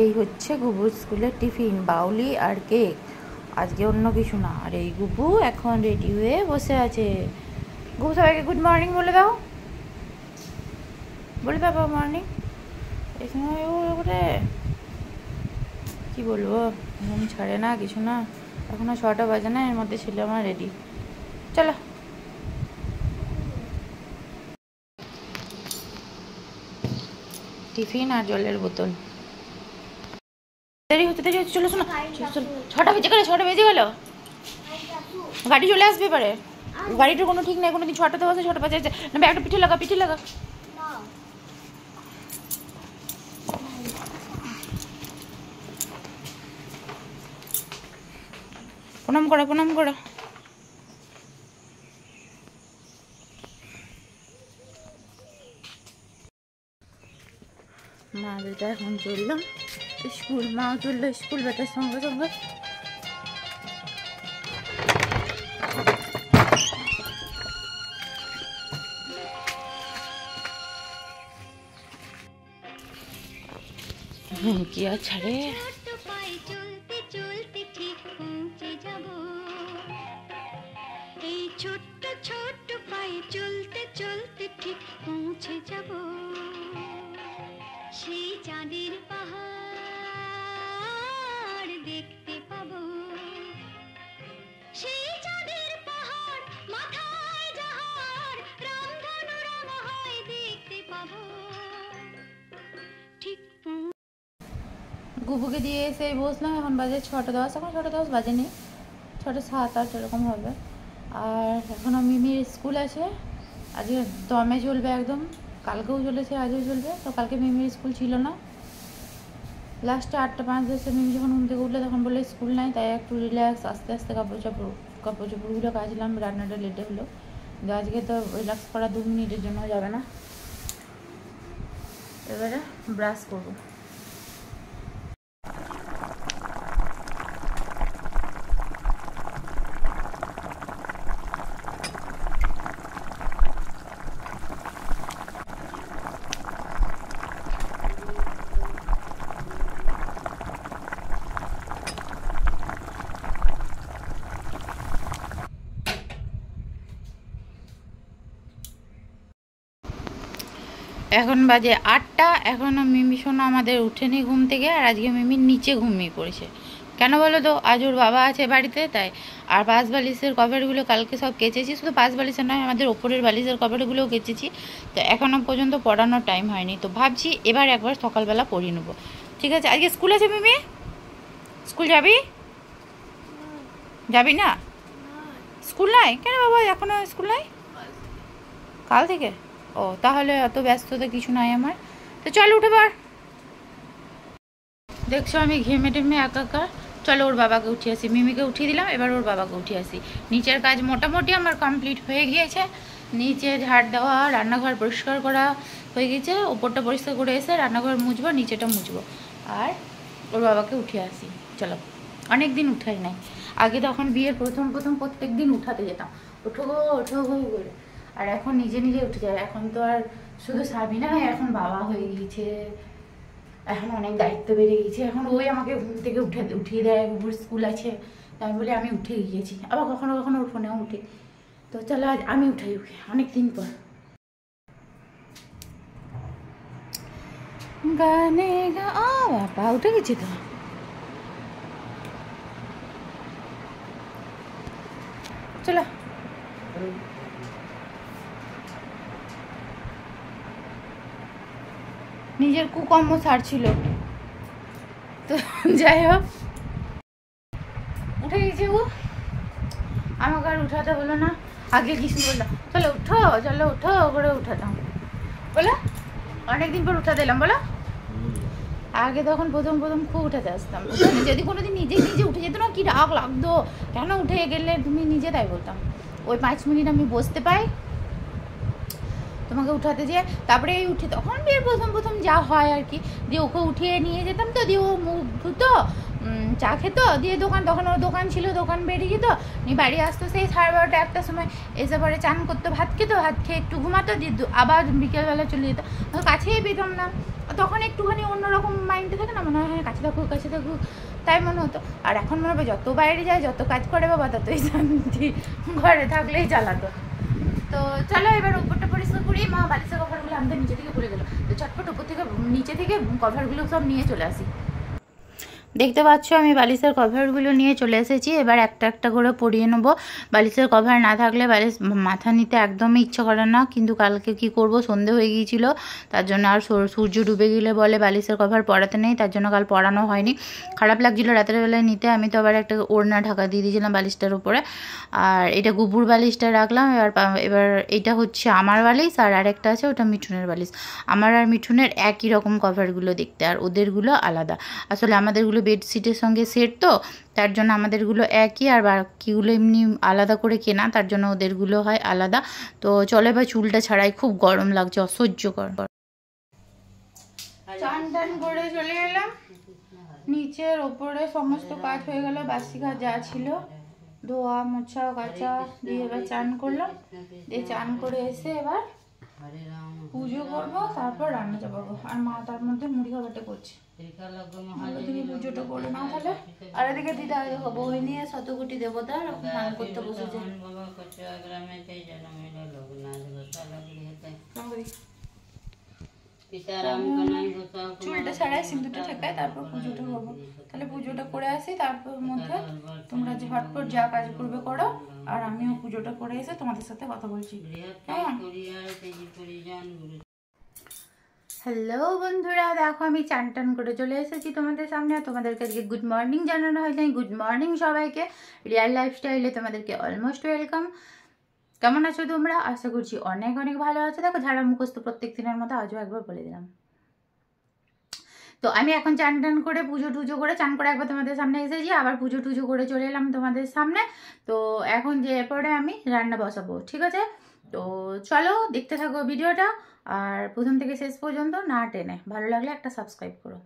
এই হচ্ছে গুবুর স্কুলের টিফিন, বাউলি আর কেক। আজকে অন্য কিছু না, আর এই গুবু এখন রেডি হয়ে বসে আছে। গুবু, সবাইকে গুড মর্নিং বলে দাও। বলে দাও বাবা মর্নিং এই সময় কী বলব, ঘুম ছাড়ে না, কিছু না। এখনও ছটা বাজে না, এর মধ্যে ছিল আমার রেডি চলো। টিফিন আর জলের বোতল। দেরি হতে, দেরি হচ্ছে চলো, শোনো। ছটা বেজে গেলে, ছটা বেজে গেল। গাড়ি চলে আসবে এবারে। গাড়িটার কোনো ঠিক নেই কোনো দিন ছটাতে বসে, ছটা বাজে না একটা পিঠে লাগা পিঠে লাগা প্রণাম করো প্রণাম করো। মা বেটা এখন চলল। স্কুল মাও চলল স্কুল, বেটার সঙ্গে সঙ্গে। কি আর ছাড়ে ছোট্ট ছোট্ট চলতে চলতে ঠিক পৌঁছে যাব। সেই চাঁদের গুবুকে দিয়ে এসে বসলাম, এখন বাজে ছটা দশ, এখন ছটা দশ বাজেনি। ছটা সাত আট এরকম হবে। আর এখনও মিমির স্কুল আছে, আজকে দমে চলবে একদম, কালকেও চলেছে, আজও চলবে, তো কালকে মিমির স্কুল ছিল না। লাস্টে আটটা পাঁচ দশে মিমি যখন ঘুম থেকে উঠলে, তখন বললে স্কুল নাই, তাই একটু রিল্যাক্স আস্তে আস্তে কাপড় চাপড়, কাপড় চাপড়গুলো কাচলাম, রান্নাটা লেটে হলো। কিন্তু আজকে তো রিল্যাক্স করা দু মিনিটের জন্য যাবে না। এবারে ব্রাশ করব। এখন বাজে আটটা এখনও মিমি শোনো আমাদের উঠেনি ঘুম থেকে আর আজকে মিমি নিচে ঘুমিয়ে পড়েছে। কেন বলো তো? আজ ওর বাবা আছে বাড়িতে তাই। আর পাঁচ বালিশের কভারগুলো কালকে সব কেচেছি। শুধু পাঁচ বালিশের নয় আমাদের ওপরের বালিশের কভারগুলোও কেচেছি। তো এখনও পর্যন্ত পড়ানোর টাইম হয়নি। তো ভাবছি এবার একবার সকালবেলা পড়িয়ে নেব। ঠিক আছে? আজকে স্কুল আছে মিমি? স্কুল যাবি? যাবি না। স্কুল নাই? কেন বাবা এখনও স্কুল নাই? কাল থেকে? ও, তাহলে অত ব্যস্ততা কিছু নাই আমার। তো চলো উঠে পার দেখছ আমি ঘেমে টেমে একাকার। চলো ওর বাবাকে উঠে আসি। মিমিকে উঠিয়ে দিলাম, এবার ওর বাবাকে উঠে আসি। নিচের কাজ মোটামুটি আমার কমপ্লিট হয়ে গিয়েছে। নিচে ঝাড় দেওয়া, রান্নাঘর পরিষ্কার করা হয়ে গেছে ওপরটা পরিষ্কার করে এসে রান্নাঘর মুছবো, নিচেটা মুছবো। আর ওর বাবাকে উঠে আসি। চলো। অনেক দিন উঠাই নাই। আগে তখন বিয়ের প্রথম প্রথম প্রত্যেক দিন উঠাতে যেতাম। ওঠো গো ওঠো গো করে আর এখন নিজে নিজে উঠে যায়। এখন তো আর শুধু স্বামী না এখন বাবা হয়ে গিয়েছে। এখন অনেক দায়িত্ব বেড়ে গিয়েছে। এখন ওই আমাকে ঘুম থেকে উঠে, উঠিয়ে দেয়, ওর স্কুল আছে। তাই আমি বলি, আমি উঠে গিয়েছি। আবার কখনো কখনো ওর ফোনেও উঠে। তো চলো, আজ আমি উঠাই ওকে অনেক দিন পর। গানে গা বাবা, উঠে গেছি তো। চলো। নিজের কুকর্ম ছাড়ছিল। তো যাই হোক, উঠে গেছে ও আমাকে আর উঠাতে হলো না। আগে কিছু বলল চলো উঠো চলো উঠো করে উঠাতাম বলো, অনেকদিন পর উঠাতে এলাম, বলো। আগে তখন প্রথম প্রথম খুব উঠাতে আসতাম। যদি কোনোদিন নিজে নিজে উঠে যেত না, কি রাগ লাগতো। কেন উঠে গেলে? তুমি নিজে তাই বলতাম। ওই পাঁচ মিনিট আমি বসতে পাই তোমাকে উঠাতে যেয়ে তারপরে এই উঠে তখন বিয়ের প্রথম প্রথম যা হয় আর কি। দিয়ে ওকে উঠিয়ে নিয়ে যেতাম তো, দিয়ে ও মুখ ধুতো চা খেত, দিয়ে দোকান, তখন ওর দোকান ছিল, দোকান বেরিয়ে যেত। নিয়ে বাড়ি আসতো সেই সাড়ে বারোটা একটার সময়। এসে পরে চান করতো, ভাত খেতো, ভাত খেয়ে একটু ঘুমাতো, দিয়ে আবার বিকেলবেলা চলে যেত। কাছেই পেতাম না। তখন একটুখানি অন্যরকম মাইন্ডে থাকে না, মনে হয় হ্যাঁ কাছে থাকুক কাছে থাকুক, তাই মনে হতো। আর এখন মনে হবে, যত বাইরে যায়, যত কাজ করে বাবা, ততই শান্তি। ঘরে থাকলেই চালাতো। তো চলো, এবার উপরটা বালিশের কভারগুলো আমাদের নিচে থেকে পড়ে গেলো। তো চটপট উপর থেকে, নিচে থেকে কভারগুলো সব নিয়ে চলে আসি। দেখতে পাচ্ছ, আমি বালিশের কভারগুলো নিয়ে চলে এসেছি। এবার একটা একটা করে পরিয়ে নেব। বালিশের কভার না থাকলে বালিশ মাথা নিতে একদমই ইচ্ছা করে না। কিন্তু কালকে কি করব? সন্ধে হয়ে গিয়েছিল। তার জন্য আর সূর- সূর্য ডুবে গেলে বলে বালিশের কভার পড়াতে নেই। তার জন্য কাল পরানো হয়নি। খারাপ লাগছিল রাতের বেলায় নিতে। আমি তো আবার একটা ওড়না ঢাকা দিয়ে দিয়েছিলাম বালিশটার উপরে। আর এটা গুবুর বালিশটা রাখলাম। এবার এবার এটা হচ্ছে আমার বালিশ আর আরেকটা আছে, ওটা মিঠুনের বালিশ। আমার আর মিঠুনের একই রকম কভারগুলো দেখতে। আর ওদেরগুলো আলাদা। আসলে আমাদেরগুলো বেডশিটের সঙ্গে সেট তো, তার জন্য আমাদেরগুলো একই আর বাকিগুলো এমনি আলাদা করে কেনা, তার জন্য ওদেরগুলো হয় আলাদা। তো চলে বা চুলটা ছাড়াই খুব গরম লাগছে, অসহ্যকর। চান টান করে চলে এলাম। নিচের ওপরে সমস্ত কাজ হয়ে গেল, বাসি কাজ যা ছিল। ধোয়া, মোছা, কাচা দিয়ে এবার চান করলাম। দিয়ে চান করে এসে এবার পুজো করব, তারপর রান্না চাপাবো। আর মা তার মধ্যে মুড়ি খাবারটা করছে। তুমি পুজোটা করে নাও তাহলে। আর এদিকে দিদা বই নিয়ে শতকোটি দেবতা স্নান করতে বসেছে। চুলটা ছাড়াই সিঁদুরটা ঠেকায় তারপর পুজোটা করব তাহলে পুজোটা করে আসি তারপর মধ্যে তোমরা যে হটপট যা কাজ করবে করো আর আমিও পুজোটা করে এসে তোমাদের সাথে কথা বলছি। কেমন? হ্যালো বন্ধুরা, দেখো আমি চান টান করে চলে এসেছি তোমাদের সামনে আর তোমাদেরকে আজকে গুড মর্নিং জানানো হয়েছে গুড মর্নিং সবাইকে রিয়াল লাইফস্টাইলে তোমাদেরকে অলমোস্ট ওয়েলকাম কেমন আছো তোমরা? আশা করছি অনেক অনেক ভালো আছো। দেখো ঝাড়া মুখস্থ প্রত্যেক দিনের মতো আজও একবার বলে দিলাম। তো আমি এখন চান টান করে পুজো টুজো করে চান করে একবার তোমাদের সামনে এসেছি, আবার পুজো টুজো করে চলে এলাম তোমাদের সামনে। তো এখন যে পরে আমি রান্না বসাবো, ঠিক আছে? তো চলো দেখতে থাকো ভিডিওটা। আর প্রথম থেকে শেষ পর্যন্ত না টেনে ভালো লাগলে একটা সাবস্ক্রাইব করো।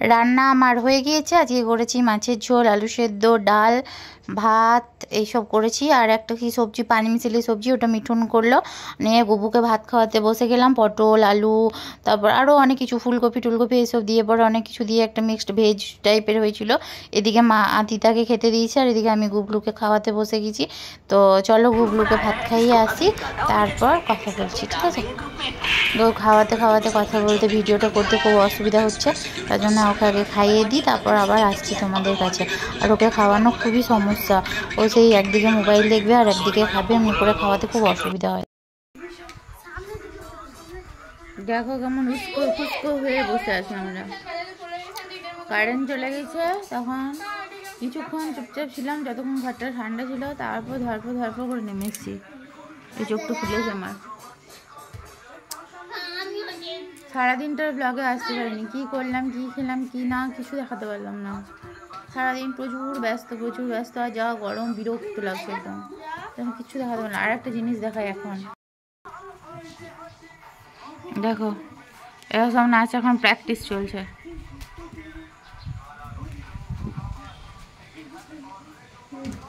রান্না আমার হয়ে গিয়েছে। আজকে করেছি মাছের ঝোল, আলু সেদ্ধ, ডাল, ভাত, এইসব করেছি। আর একটা কি সবজি, পানি মিশালি সবজি, ওটা মিঠুন করল। নিয়ে গুবুকে ভাত খাওয়াতে বসে গেলাম, পটল, আলু, তারপর আরও অনেক কিছু, ফুলকপি, টুলকপি, এইসব দিয়ে পরে অনেক কিছু দিয়ে একটা মিক্সড ভেজ টাইপের হয়েছিল। এদিকে মা আদিতাকে খেতে দিয়েছে, আর এদিকে আমি গুবলুকে খাওয়াতে বসে গেছি। তো চলো গুবলুকে ভাত খাইয়ে আসি, তারপর কথা বলছি, ঠিক আছে? তো খাওয়াতে খাওয়াতে কথা বলতে ভিডিওটা করতে খুব অসুবিধা হচ্ছে, তার জন্য ওকে আগে খাইয়ে দিই, তারপর আবার আসছি তোমাদের কাছে। আর ওকে খাওয়ানো খুবই সমস্যা। ও সেই একদিকে মোবাইল দেখবে আর একদিকে খাবে, এমনি করে খাওয়াতে খুব অসুবিধা হয়। দেখো কেমন উস্কো ফুস্কো হয়ে বসে আছি আমরা। কারেন্ট চলে গেছে তখন। কিছুক্ষণ চুপচাপ ছিলাম, যতক্ষণ ঘরটা ঠান্ডা ছিল, তারপর ধরপর ধরপর করে নেমে এসেছি এই চোখটা খুলেছে আমার। সারাদিনটার ব্লগে আসতে পারিনি। কী করলাম, কী খেলাম, কী না, কিছু দেখাতে পারলাম না। সারাদিন প্রচুর ব্যস্ত প্রচুর ব্যস্ত, আর যা গরম, বিরক্ত লাগছে একদম। তখন কিচ্ছু দেখাতে পারলাম। আর একটা জিনিস দেখাই এখন। দেখো, এরা সব নাচ এখন প্র্যাকটিস চলছে।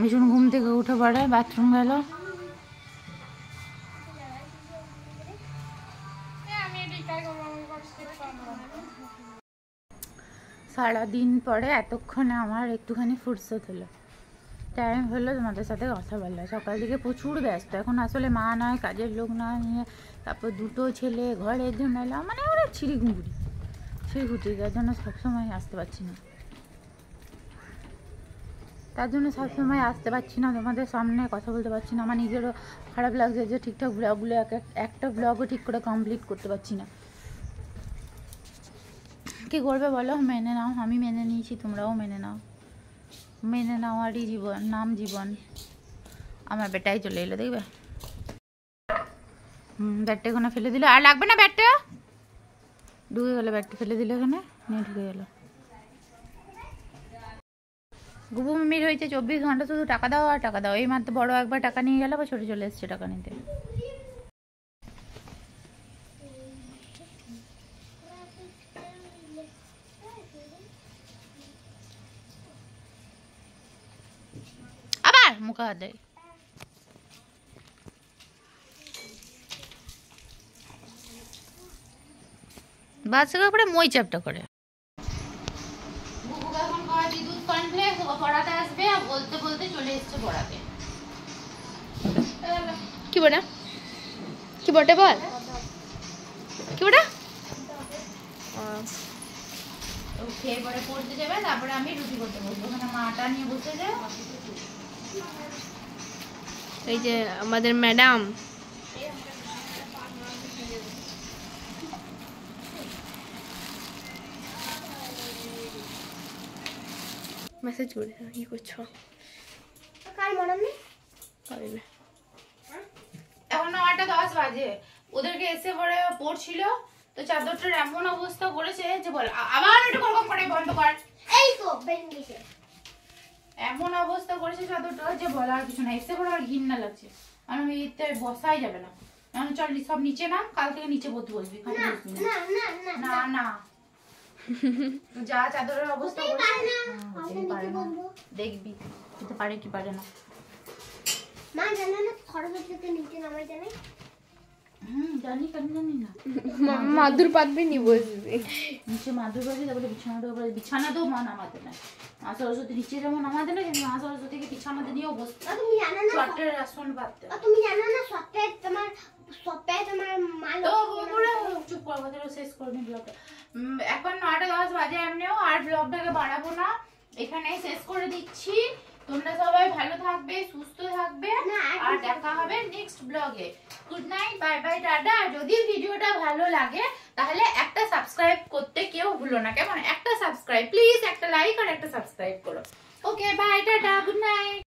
ভীষণ ঘুম থেকে উঠে পড়ে বাথরুম গেল। সারাদিন পরে এতক্ষণে আমার একটুখানি ফুরসত হলো। টাইম হলো তোমাদের সাথে কথা বলল সকাল থেকে প্রচুর ব্যস্ত। এখন আসলে মা নয়, কাজের লোক নয় নিয়ে, তারপর দুটো ছেলে ঘরের ঝামেলা মানে ওরা ছিঁড়ি ঘুঁগুড়ি ছিঁড়ি ঘুঁটি যার জন্য সবসময় আসতে পারছি না। তার জন্য সবসময় আসতে পারছি না, তোমাদের সামনে কথা বলতে পারছি না। আমার নিজেরও খারাপ লাগছে যে ঠিকঠাক ব্লগগুলো এক- একটা ব্লগও ঠিক করে কমপ্লিট করতে পারছি না। কী করবে বলো? মেনে নাও, আমি মেনে নিয়েছি, তোমরাও মেনে নাও। মেনে নেওয়ারই জীবন, নাম জীবন। আমার ব্যাটাই চলে এলো, দেখবে? ব্যাটটা এখানে ফেলে দিল। আর লাগবে না ব্যাটটা? ঢুকে গেলো ব্যাটটা, ফেলে দিল এখানে, নিয়ে ঢুকে গেলো। গুবু মামির হয়েছে চব্বিশ ঘণ্টা, শুধু টাকা দাও আর টাকা দাও। এই মাত্র বড় একবার টাকা নিয়ে গেল বা ছোটো চলে এসছে টাকা নিতে। আবার দেয়। বাচ্চাকে পরে মই চাপটা করে। বলতে বলতে চলে এসছে পড়াতে কি বটা কি বটে বল? কি বটা খেয়ে পরে পড়তে যাবে তারপরে আমি রুটি করতে বসবো। ওখানে মাটা নিয়ে বসে যায়। এই যে আমাদের ম্যাডাম। মেসেজ করে কি করছ? কার মরম নেই? পারবে না। এখন নটা দশ বাজে। ওদেরকে এসে পরে পড়ছিল তো চাদরটার এমন অবস্থা করেছে যে বল আবার একটু করকম করে বন্ধ কর। এই তো বেরিয়েছে এমন অবস্থা করেছে চাদরটা যে বলার কিছু না এসে পরে আর ঘিন্না লাগছে। আমি এতে বসাই যাবে না। আমি চল সব নিচে নাম কাল থেকে নিচে পড়তে বসবি না না। না না না না না। যা চাদরের অবস্থা না। হ্যাঁ, না। দেখবি হতে পারে কি পারে না। মা জানে না সরস্বতীকে নিচে নামাই জানে মাদুর পাতবে নি বসবে নিচে মাদুর বাড়ি তারপরে বিছানাটা উপরে বিছানা তো মা নামাতে না। মা সরস্বতী নিচে যেমন নামাতে না কিন্তু মা সরস্বতীকে বিছানাতে নিয়েও বসতে তুমি জানো না চটের আসন পাততে আর তুমি জানো না সপ্তাহে তোমার সপ্তাহে তোমার মা তো বলে চুপ কর কথাটা শেষ করবি ব্লগটা এখন নটা দশ বাজে এমনিও আর ব্লগটাকে বাড়াবো না। এখানে শেষ করে দিচ্ছি। তোমরা সবাই ভালো থাকবে সুস্থ থাকবে আর দেখা হবে নেক্সট ব্লগে good night bye bye tata. যদি ভিডিওটা ভালো লাগে তাহলে একটা সাবস্ক্রাইব করতে কেউ ভুলো না। কেমন? একটা সাবস্ক্রাইব প্লিজ একটা লাইক আর একটা সাবস্ক্রাইব করো। Okay bye tata good night